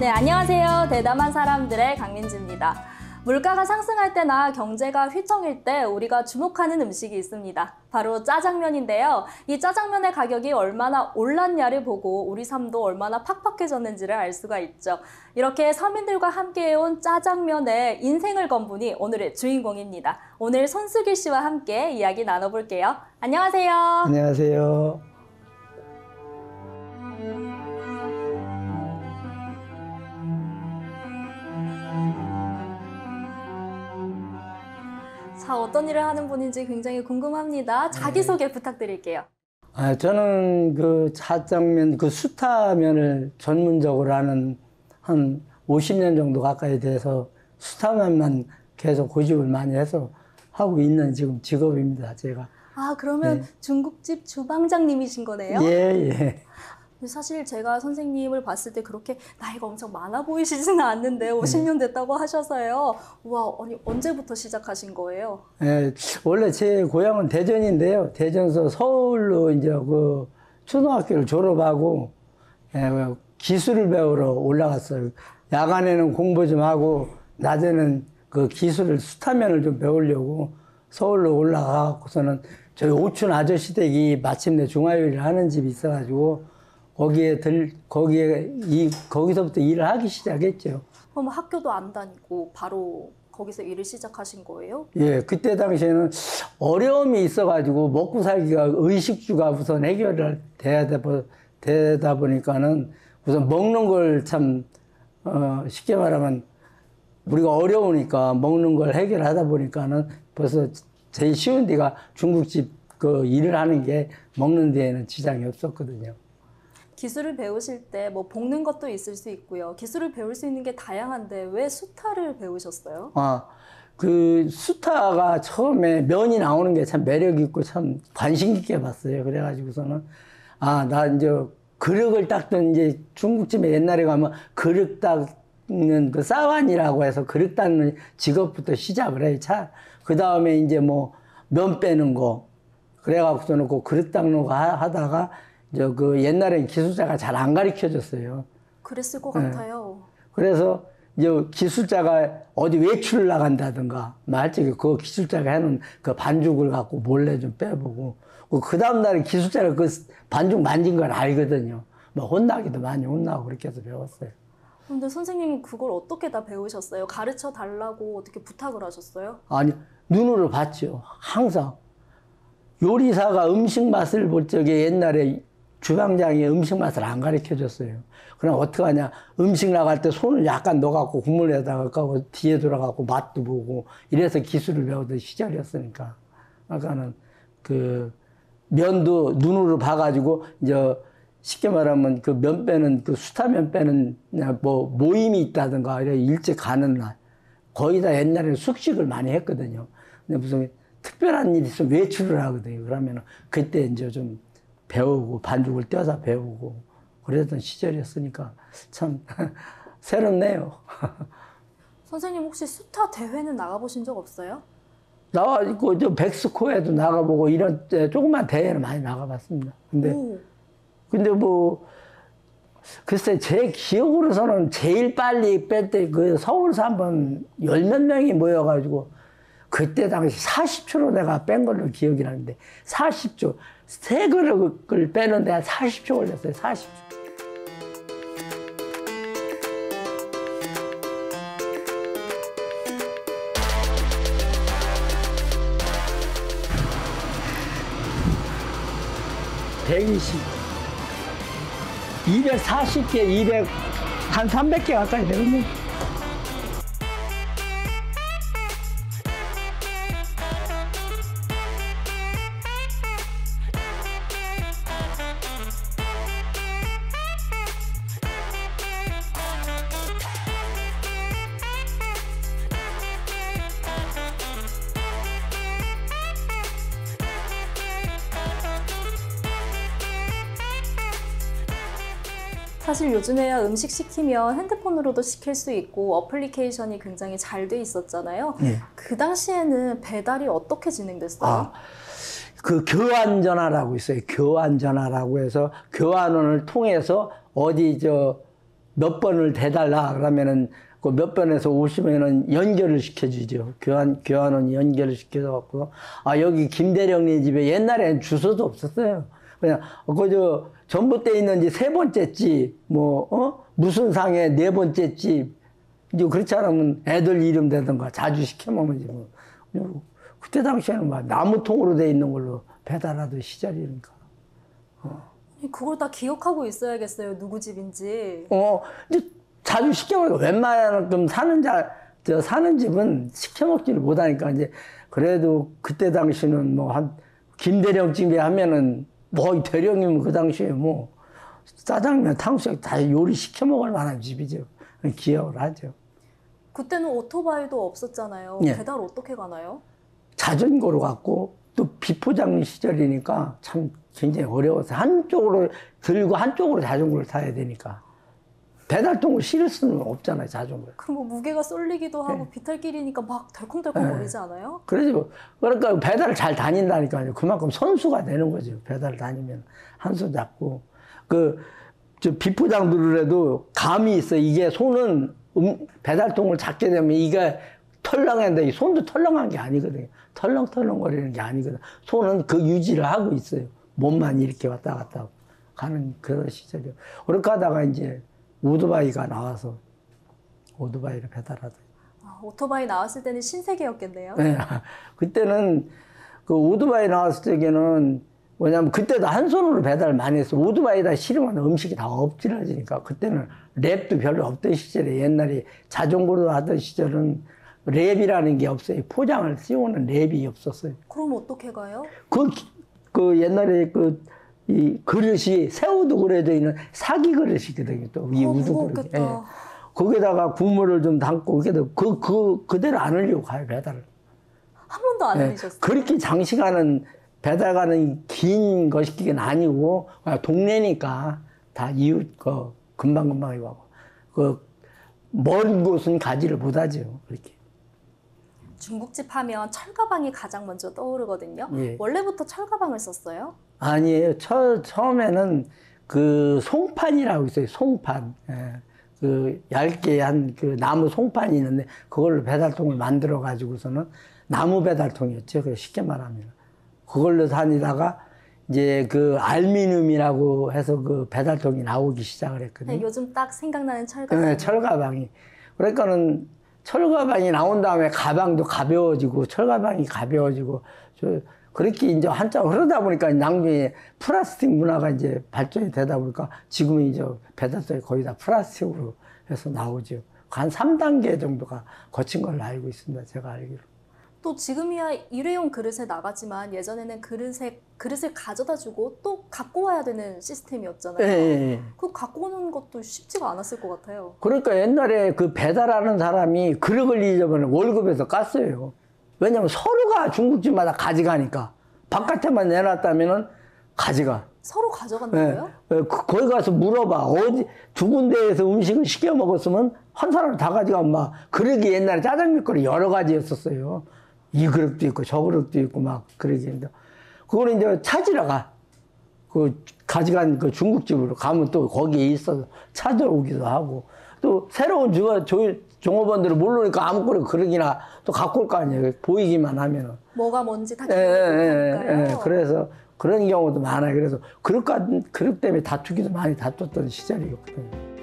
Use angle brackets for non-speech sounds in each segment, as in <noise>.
네, 안녕하세요. 대담한 사람들의 강민지입니다. 물가가 상승할 때나 경제가 휘청일 때 우리가 주목하는 음식이 있습니다. 바로 짜장면인데요. 이 짜장면의 가격이 얼마나 올랐냐를 보고 우리 삶도 얼마나 팍팍해졌는지를 알 수가 있죠. 이렇게 서민들과 함께해온 짜장면의 인생을 건 분이 오늘의 주인공입니다. 오늘 손수길 씨와 함께 이야기 나눠볼게요. 안녕하세요. 안녕하세요. 자, 어떤 일을 하는 분인지 굉장히 궁금합니다. 자기소개 부탁드릴게요. 아, 저는 그 짜장면, 그 수타면을 전문적으로 하는 한 50년 정도 가까이 돼서 수타면만 계속 고집을 많이 해서 하고 있는 지금 직업입니다, 제가. 아, 그러면 네. 중국집 주방장님이신 거네요? 예, 예. 사실 제가 선생님을 봤을 때 그렇게 나이가 엄청 많아 보이시지는 않는데 50년 됐다고 하셔서요. 와, 아니 언제부터 시작하신 거예요? 예, 원래 제 고향은 대전인데요. 대전에서 서울로 이제 그 초등학교를 졸업하고 예, 그 기술을 배우러 올라갔어요. 야간에는 공부 좀 하고 낮에는 그 기술을 수타면을 좀 배우려고 서울로 올라가고서는 저희 오춘 아저씨 댁이 마침내 중화요리를 하는 집이 있어가지고 거기에 들 거기에 이 거기서부터 일을 하기 시작했죠. 그럼 학교도 안 다니고 바로 거기서 일을 시작하신 거예요? 예, 그때 당시에는 어려움이 있어가지고 먹고 살기가 의식주가 우선 해결을 돼야 되, 되다 보니까는 우선 먹는 걸 참, 어, 쉽게 말하면 우리가 어려우니까 먹는 걸 해결하다 보니까는 벌써 제일 쉬운 데가 중국집 그 일을 하는 게 먹는 데에는 지장이 없었거든요. 기술을 배우실 때 뭐 볶는 것도 있을 수 있고요. 기술을 배울 수 있는 게 다양한데 왜 수타를 배우셨어요? 아, 그 수타가 처음에 면이 나오는 게 참 매력 있고 참 관심 깊게 봤어요. 그래가지고서는 아, 나 이제 그릇을 닦던 이제 중국집에 옛날에 가면 그릇 닦는 그 싸완이라고 해서 그릇 닦는 직업부터 시작을 해. 차. 그 다음에 이제 뭐 면 빼는 거. 그래갖고서는 그 그릇 닦는 거 하- 하다가 이제 그 옛날엔 기술자가 잘 안 가르쳐 줬어요. 그랬을 것 네. 같아요. 그래서 이제 기술자가 어디 외출을 나간다든가 말적에 그 기술자가 해놓은 그 반죽을 갖고 몰래 좀 빼보고 그 다음 날에 기술자가 그 반죽 만진 걸 알거든요. 뭐 혼나기도 많이 혼나고 그렇게 해서 배웠어요. 근데 선생님은 그걸 어떻게 다 배우셨어요? 가르쳐 달라고 어떻게 부탁을 하셨어요? 아니 눈으로 봤죠. 항상 요리사가 음식 맛을 볼 적에 옛날에 주방장이 음식 맛을 안 가르쳐 줬어요. 그럼 어떻게 하냐. 음식 나갈 때 손을 약간 넣어갖고 국물에다가 까고 뒤에 돌아가고 맛도 보고 이래서 기술을 배우던 시절이었으니까. 아까는 그 면도 눈으로 봐가지고 이제 쉽게 말하면 그 면 빼는 그 수타면 빼는 뭐 모임이 있다든가 이래 일찍 가는 날 거의 다 옛날에는 숙식을 많이 했거든요. 근데 무슨 특별한 일이 있으면 외출을 하거든요. 그러면 그때 이제 좀 배우고 반죽을 떼어서 배우고 그랬던 시절이었으니까 참 <laughs> 새롭네요. <laughs> 선생님 혹시 수타 대회는 나가보신 적 없어요? 나와 있고 저 백스코에도 나가보고 이런 때 조그만 대회는 많이 나가봤습니다. 근데 오, 근데 뭐 글쎄 제 기억으로서는 제일 빨리 뺄 때 그 서울서 한번 열 몇 명이 모여가지고 그때 당시 40초로 내가 뺀 걸로 기억이 나는데 40초. 세 그릇을 빼는데 한 40초 걸렸어요 40초. (120) 240개, 200, 한 300개 가까이 되거든 사실 요즘에야 음식 시키면 핸드폰으로도 시킬 수 있고 어플리케이션이 굉장히 잘 돼 있었잖아요. 예. 그 당시에는 배달이 어떻게 진행됐어요? 아, 그 교환 전화라고 있어요. 교환 전화라고 해서 교환원을 통해서 어디 저 몇 번을 대달라 그러면은 그 몇 번에서 오시면은 연결을 시켜주죠. 교환 교환원 연결을 시켜서 갖고 아 여기 김대령네 집에 옛날엔 주소도 없었어요. 그냥 그저 전봇대 있는지 세 번째 집, 뭐 어? 무슨 상에 네 번째 집. 이제 그렇지 않으면 애들 이름 되던가 자주 시켜 먹는지 뭐. 그때 당시에는 막 나무통으로 돼 있는 걸로 배달하던 시절이니까. 그걸 다 기억하고 있어야겠어요. 누구 집인지. 어, 이제 자주 시켜 먹고 웬만큼 사는 자, 저 사는 집은 시켜 먹지를 못하니까 이제 그래도 그때 당시는 뭐 한 김대령 집에 하면은 뭐 대령이면 그 당시에 뭐 짜장면, 탕수육 다 요리 시켜 먹을 만한 집이죠. 기억을 하죠. 그때는 오토바이도 없었잖아요. 예. 배달 어떻게 가나요? 자전거로 갔고 또 비포장 시절이니까 참 굉장히 어려워서 한쪽으로 들고 한쪽으로 자전거를 타야 되니까 배달통을 실을 수는 없잖아요 자전거. 그럼 뭐 무게가 쏠리기도 하고 네. 비탈길이니까 막 덜컹덜컹 거리지 않아요? 그러지 뭐. 그러니까 배달을 잘 다닌다니까요. 그만큼 선수가 되는 거죠. 배달 다니면 한 손 잡고 그 저 비포장 들으래도 감이 있어. 이게 손은 음, 배달통을 잡게 되면 이게 털렁한데 이 손도 털렁한 게 아니거든요. 털렁털렁 거리는 게 아니거든. 손은 그 유지를 하고 있어요. 몸만 이렇게 왔다 갔다 하고 가는 그런 시절이요. 그렇게 하다가 이제 오토바이가 나와서 오토바이를 배달하다. 아, 오토바이 나왔을 때는 신세계였겠네요. 네. <laughs> 그때는 그 오토바이 나왔을 때에는 뭐냐면 그때도 한 손으로 배달 많이 했어. 오토바이에다 실으면 음식이 다 엎질러지니까 그때는 랩도 별로 없던 시절에 옛날에 자전거로 하던 시절은 랩이라는 게 없어요. 포장을 씌우는 랩이 없었어요. 그럼 어떻게 가요? 그, 그 옛날에 그, 이 그릇이 새우도 그려져 있는 사기 그릇이거든요. 또이 어, 우두 그릇. 무겁겠다. 거기다가 국물을 좀 담고 그래도 그, 그, 그대로 안 흘리고 가요, 배달을. 한 번도 안 예, 흘리셨어요? 그렇게 장시간은 배달 가는 긴 것이긴 아니고 아, 동네니까 다 이웃 거 금방 금방 이고 그먼 곳은 가지를 못하죠 그렇게 중국집 하면 철가방이 가장 먼저 떠오르거든요. 예. 원래부터 철가방을 썼어요? 아니에요 처, 처음에는 그 송판이라고 있어요 송판 예. 그 얇게 한 그 나무 송판이 있는데 그걸로 배달통을 만들어 가지고서는 나무 배달통이었죠 그 쉽게 말하면 그걸로 다니다가 이제 그 알미늄이라고 해서 그 배달통이 나오기 시작을 했거든요. 네, 요즘 딱 생각나는 철가방. 네, 철가방이. 그러니까는 철가방이 나온 다음에 가방도 가벼워지고 철가방이 가벼워지고 저 그렇게 이제 한참 흐르다 보니까 나중에 플라스틱 문화가 이제 발전이 되다 보니까 지금은 이제 배달통이 거의 다 플라스틱으로 해서 나오죠. 한 3단계 정도가 거친 걸로 알고 있습니다. 제가 알기로. 또 지금이야 일회용 그릇에 나가지만 예전에는 그릇에 그릇을 가져다 주고 또 갖고 와야 되는 시스템이었잖아요. 예, 예, 예. 그 갖고 오는 것도 쉽지가 않았을 것 같아요. 그러니까 옛날에 그 배달하는 사람이 그릇을 잊어버리면 월급에서 깠어요. 왜냐면 서로가 중국집마다 가져가니까. 바깥에만 내놨다면은 가져가. 서로 가져간다고요? 그- 거기 가서 물어봐. 어디, 두 군데에서 음식을 시켜 먹었으면 한 사람 다 가져가면 막, 그러기 옛날에 짜장면 그릇 여러 가지였었어요. 이 그릇도 있고 저 그릇도 있고 막 그러기인데. 그거는 이제 찾으러 가. 그 가져간 그 중국집으로 가면 또 거기에 있어서 찾아오기도 하고 또 새로운 주, 조, 종업원들을 모르니까 아무거나 그러기나 또 갖고 올 거 아니에요. 보이기만 하면은. 뭐가 뭔지 다 예, 예, 예, 기억하니까요. 예. 그래서 그런 경우도 많아요. 그래서 그릇, 가- 그릇 때문에 다투기도 많이 다퉜던 시절이었거든요.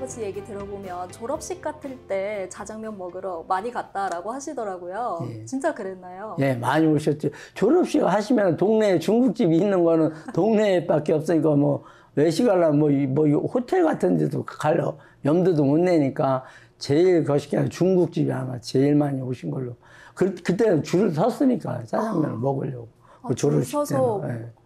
저희 어머니 아버지 얘기 들어보면 졸업식 같을 때 자장면 먹으러 많이 갔다라고 하시더라고요. 예. 진짜 그랬나요? 예, 많이 오셨죠. 졸업식 하시면 동네에 중국집이 있는 거는 동네에밖에 없으니까 뭐 외식하려면 뭐, 이- 뭐이 호텔 같은 데도 갈 염두도 못 내니까 제일 거시기 중국집이 아마 제일 많이 오신 걸로. 그, 그때는 줄을 섰으니까 짜장면을 먹으려고. 아, 그줄 졸업식 서서. 때는. 예.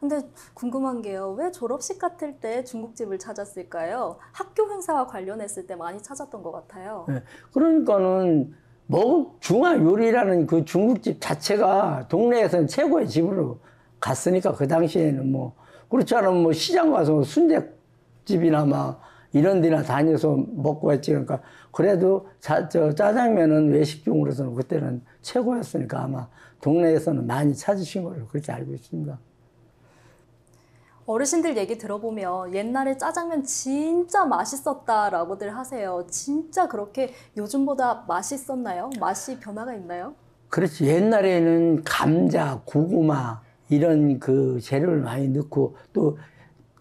근데 궁금한 게요. 왜 졸업식 같을 때 중국집을 찾았을까요? 학교 행사와 관련했을 때 많이 찾았던 것 같아요. 예. 그러니까는 먹 중화 요리라는 그 중국집 자체가 동네에서는 최고의 집으로 갔으니까 그 당시에는 뭐 그렇지 않으면 뭐 시장 가서 순대집이나 막 이런 데나 다녀서 먹고 했지 그러니까 그래도 자, 저 짜장면은 외식 중으로서는 그때는 최고였으니까 아마 동네에서는 많이 찾으신 걸로 그렇게 알고 있습니다. 어르신들 얘기 들어보면 옛날에 짜장면 진짜 맛있었다라고들 하세요. 진짜 그렇게 요즘보다 맛있었나요? 맛이 변화가 있나요? 그렇지. 옛날에는 감자, 고구마 이런 그 재료를 많이 넣고 또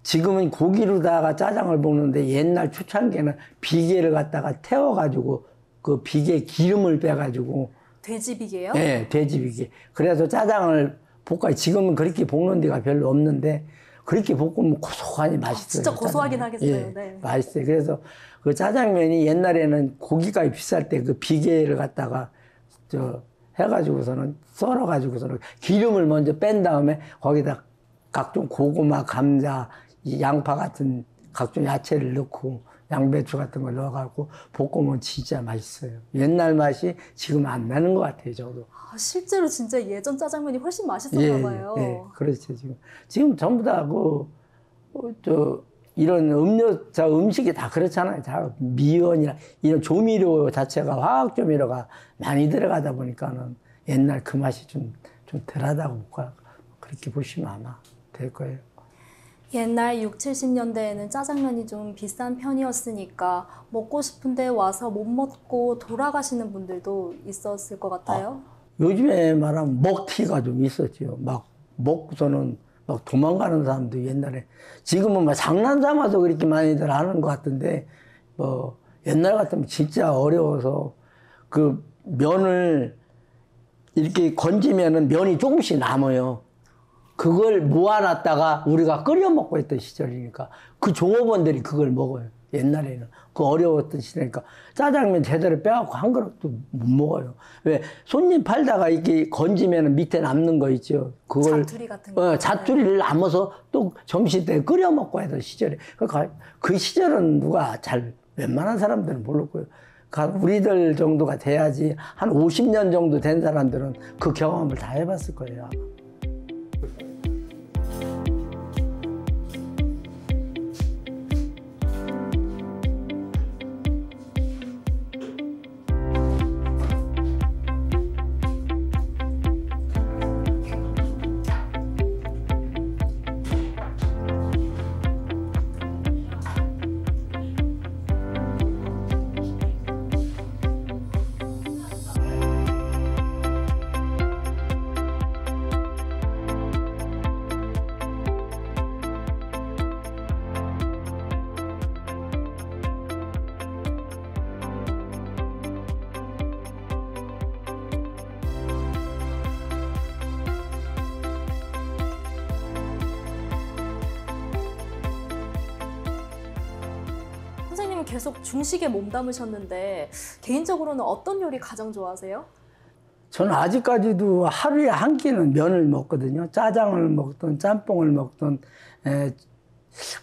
지금은 고기로다가 짜장을 먹는데 옛날 초창기에는 비계를 갖다가 태워가지고 그 비계 기름을 빼가지고 돼지 비계요? 예, 돼지 비계. 그래서 짜장을 볶아. 지금은 그렇게 볶는 데가 별로 없는데 그렇게 볶으면 고소하니 맛있어요. 진짜 고소하긴. 하겠어요. 예, 네. 맛있어요. 그래서 그 짜장면이 옛날에는 고기가 비쌀 때 그 비계를 갖다가 저 해가지고서는 썰어가지고서는 기름을 먼저 뺀 다음에 거기다 각종 고구마, 감자, 이 양파 같은 각종 야채를 넣고 양배추 같은 걸 넣어갖고 볶으면 진짜 맛있어요. 옛날 맛이 지금 안 나는 것 같아요, 저도. 아, 실제로 진짜 예전 짜장면이 훨씬 맛있었나 봐요. 예, 그렇죠. 지금 지금 전부 다그 어, 저 이런 음료, 자 음식이 다 그렇잖아요. 다 미원이나 이런 조미료 자체가 화학 조미료가 많이 들어가다 보니까는 옛날 그 맛이 좀 좀 덜하다고 볼까 그렇게 보시면 아마 될 거예요. 옛날 6, 70년대에는 짜장면이 좀 비싼 편이었으니까 먹고 싶은데 와서 못 먹고 돌아가시는 분들도 있었을 것 같아요. 요즘에 말하면 먹튀가 좀 있었죠. 막 먹고서는 막 도망가는 사람도 옛날에 지금은 막 장난 삼아서 그렇게 많이들 하는 것 같은데 뭐 옛날 같으면 진짜 어려워서 그 면을 이렇게 건지면은 면이 조금씩 남아요. 그걸 모아놨다가 우리가 끓여 먹고 했던 시절이니까 그 종업원들이 그걸 먹어요. 옛날에는 그 어려웠던 시대니까 짜장면 제대로 빼갖고 한 그릇도 못 먹어요. 왜 손님 팔다가 이렇게 건지면 밑에 남는 거 있죠. 그걸 자투리 같은 거. 어, 자투리를 남아서 또 점심 때 끓여 먹고 하던 시절에 그러니까 그 시절은 누가 잘 웬만한 사람들은 모르고요. 그러니까 우리들 정도가 돼야지 한 50년 정도 된 사람들은 그 경험을 다 해봤을 거예요. 아마. 선생님은 계속 중식에 몸담으셨는데 개인적으로는 어떤 요리 가장 좋아하세요? 저는 아직까지도 하루에 한 끼는 면을 먹거든요. 짜장을 먹든 짬뽕을 먹든 에,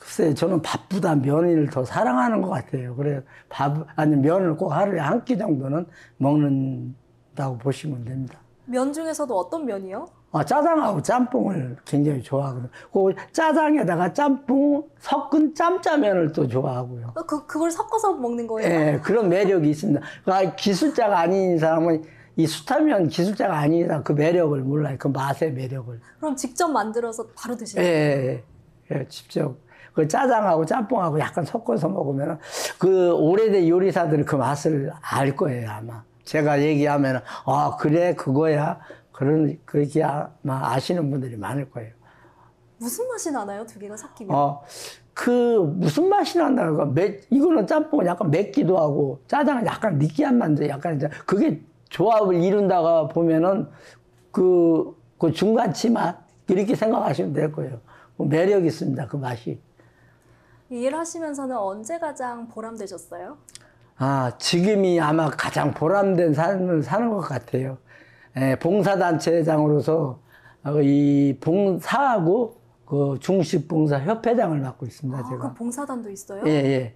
글쎄 저는 밥보다 면을 더 사랑하는 것 같아요. 그래 밥 아니 면을 꼭 하루에 한 끼 정도는 먹는다고 보시면 됩니다. 면 중에서도 어떤 면이요? 아, 짜장하고 짬뽕을 굉장히 좋아하거든요. 그 짜장에다가 짬뽕 섞은 짬짜면을 또 좋아하고요. 어, 그, 그걸 섞어서 먹는 거예요? 예, 그런 매력이 있습니다. 그러니까 기술자가 아닌 사람은 이 수타면 기술자가 아닌 사람 그 매력을 몰라요. 그 맛의 매력을. 그럼 직접 만들어서 바로 드시는 예, 거예요? 예, 예, 직접. 그 짜장하고 짬뽕하고 약간 섞어서 먹으면 그 오래된 요리사들은 그 맛을 알 거예요, 아마. 제가 얘기하면, 아, 그래, 그거야. 그런, 그렇게 아마 아시는 분들이 많을 거예요. 무슨 맛이 나나요? 두 개가 섞이면? 어, 그, 무슨 맛이 난다고. 매, 이거는 짬뽕은 약간 맵기도 하고, 짜장은 약간 느끼한 맛도 약간, 이제 그게 조합을 이룬다가 보면은 그, 그 중간치 맛? 이렇게 생각하시면 될 거예요. 그 매력 있습니다, 그 맛이. 이 일 하시면서는 언제 가장 보람되셨어요? 아, 지금이 아마 가장 보람된 삶을 사는 것 같아요. 예, 봉사단체장으로서 어, 이 봉사하고 그 중식봉사협회장을 맡고 있습니다, 아, 제가. 그 봉사단도 있어요? 예, 예.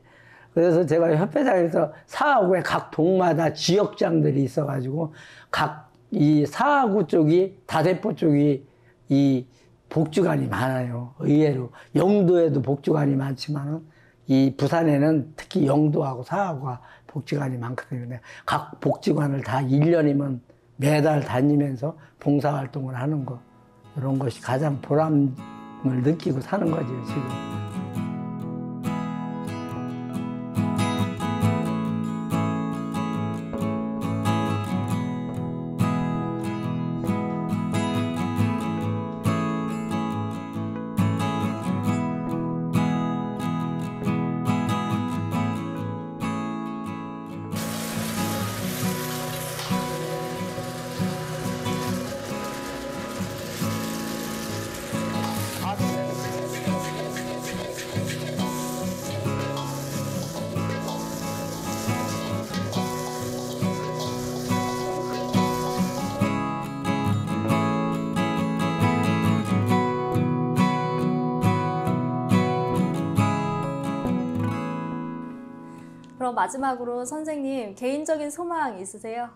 그래서 제가 협회장에서 사하구에 각 동마다 지역장들이 있어가지고 각 이 사하구 쪽이 다대포 쪽이 이 복지관이 많아요. 의외로 영도에도 복지관이 많지만은 이 부산에는 특히 영도하고 사하구가 복지관이 많거든요. 각 복지관을 다 1년이면 매달 다니면서 봉사활동을 하는 거 이런 것이 가장 보람을 느끼고 사는 거죠 지금. 마지막으로 선생님 개인적인 소망 있으세요?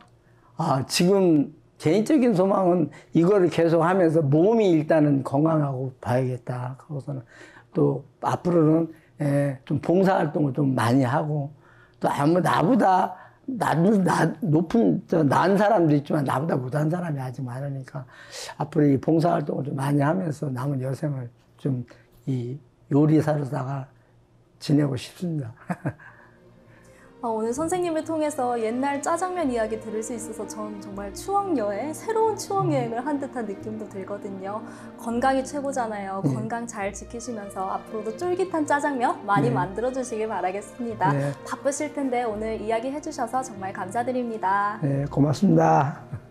아, 지금 개인적인 소망은 이거를 계속 하면서 몸이 일단은 건강하고 봐야겠다. 그러고서는 또 앞으로는 예, 좀 봉사활동을 좀 많이 하고 또 아무 나보다 나, 나, 높은, 저, 나은 사람도 있지만 나보다 못한 사람이 아직 많으니까 앞으로 이 봉사활동을 좀 많이 하면서 남은 여생을 좀 이 요리사로다가 지내고 싶습니다. <laughs> 어, 오늘 선생님을 통해서 옛날 짜장면 이야기 들을 수 있어서 전 정말 추억 여행, 새로운 추억 여행을 한 듯한 느낌도 들거든요. 건강이 최고잖아요. 네. 건강 잘 지키시면서 앞으로도 쫄깃한 짜장면 많이 네. 만들어 주시길 바라겠습니다. 네. 바쁘실 텐데 오늘 이야기 해주셔서 정말 감사드립니다. 네, 고맙습니다.